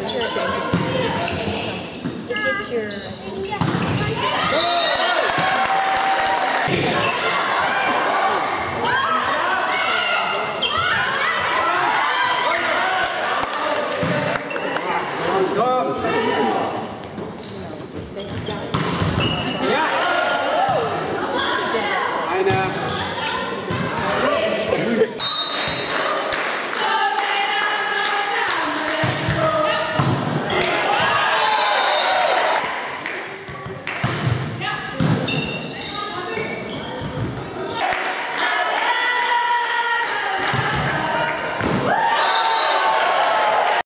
It's your